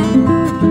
Música